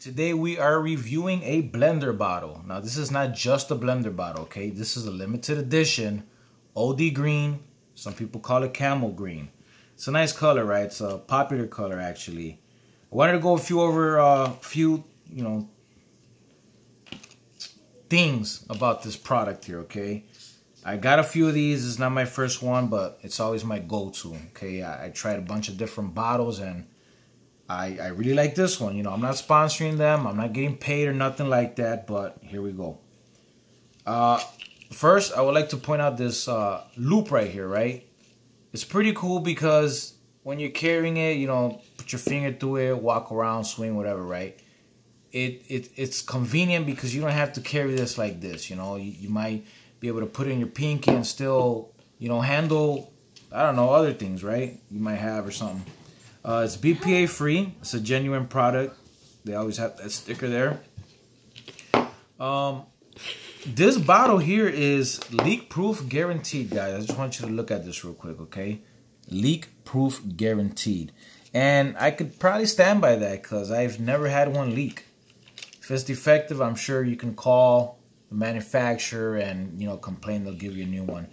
Today we are reviewing a blender bottle. Now this is not just a blender bottle, okay? This is a limited edition OD green. Some people call it camel green. It's a nice color, right? It's a popular color actually. I wanted to go a few over a uh, few, you know, things about this product here, okay? I got a few of these. It's not my first one, but it's always my go-to, okay? I, I tried a bunch of different bottles and I, I really like this one. You know, I'm not sponsoring them. I'm not getting paid or nothing like that, but here we go. Uh, first, I would like to point out this uh, loop right here, right? It's pretty cool because when you're carrying it, you know, put your finger through it, walk around, swing, whatever, right? It, it It's convenient because you don't have to carry this like this, you know? You, you might be able to put in your pinky and still, you know, handle, I don't know, other things, right? You might have or something. Uh, it's BPA free. It's a genuine product. They always have that sticker there. Um, this bottle here is leak proof guaranteed, guys. I just want you to look at this real quick, okay? Leak proof guaranteed. And I could probably stand by that because I've never had one leak. If it's defective, I'm sure you can call the manufacturer and, you know, complain. They'll give you a new one.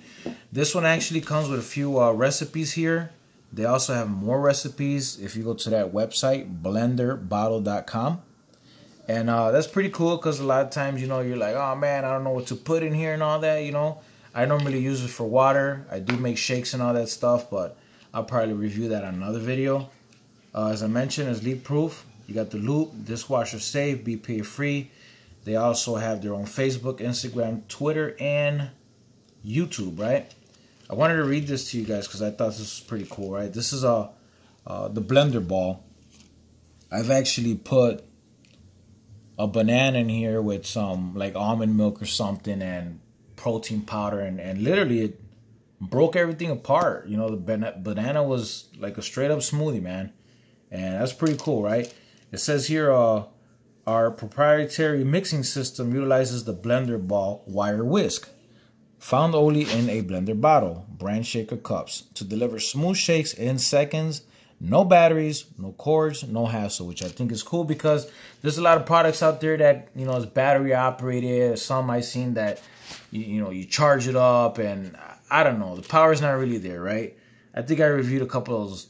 This one actually comes with a few uh, recipes here. They also have more recipes if you go to that website, blenderbottle.com. And uh, that's pretty cool because a lot of times, you know, you're like, oh man, I don't know what to put in here and all that, you know. I normally use it for water. I do make shakes and all that stuff, but I'll probably review that on another video. Uh, as I mentioned, it's leak proof. You got the loop, dishwasher safe, BPA free. They also have their own Facebook, Instagram, Twitter, and YouTube, right? I wanted to read this to you guys because I thought this was pretty cool, right? This is a uh, the blender ball. I've actually put a banana in here with some like almond milk or something and protein powder and, and literally it broke everything apart. You know, the banana was like a straight up smoothie, man. And that's pretty cool, right? It says here, uh, our proprietary mixing system utilizes the blender ball wire whisk found only in a blender bottle, brand shaker cups, to deliver smooth shakes in seconds. No batteries, no cords, no hassle, which I think is cool because there's a lot of products out there that, you know, is battery operated. Some I've seen that, you, you know, you charge it up and I don't know. The power is not really there, right? I think I reviewed a couple of those,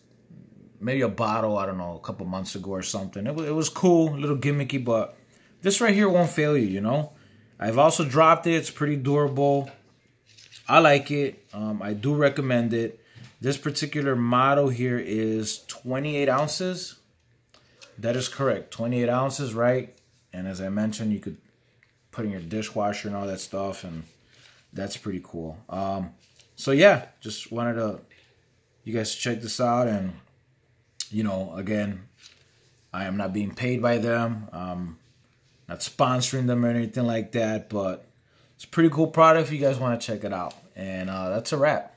maybe a bottle, I don't know, a couple months ago or something. It was, it was cool, a little gimmicky, but this right here won't fail you, you know? I've also dropped it. It's pretty durable. I like it. Um, I do recommend it. This particular model here is 28 ounces. That is correct. 28 ounces, right? And as I mentioned, you could put in your dishwasher and all that stuff. And that's pretty cool. Um, so yeah, just wanted to you guys check this out. And, you know, again, I am not being paid by them. Um, not sponsoring them or anything like that. But it's a pretty cool product if you guys want to check it out. And uh, that's a wrap.